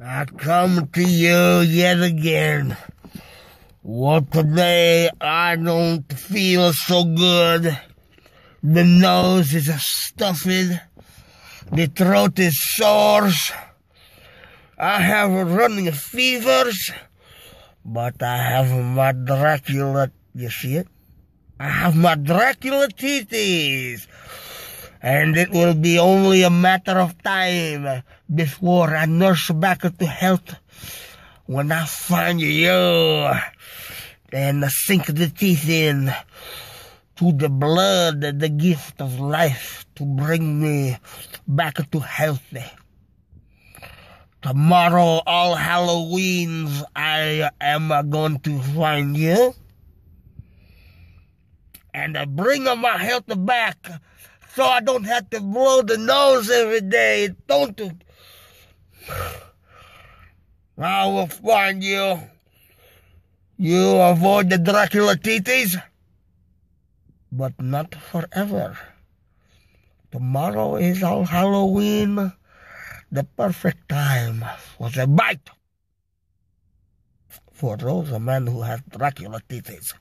I come to you yet again. Well, today I don't feel so good. The nose is stuffed. The throat is sore. I have running fevers, but I have my Dracula. You see it? I have my Dracula teethies. And it will be only a matter of time before I nurse back to health when I find you and sink the teeth in to the blood, the gift of life to bring me back to health. Tomorrow, all Halloweens, I am going to find you and bring my health back so I don't have to blow the nose every day. Don't. I will find you. You avoid the Dracula teethies, but not forever. Tomorrow is all Halloween, the perfect time for the bite for those men who have Dracula teethies.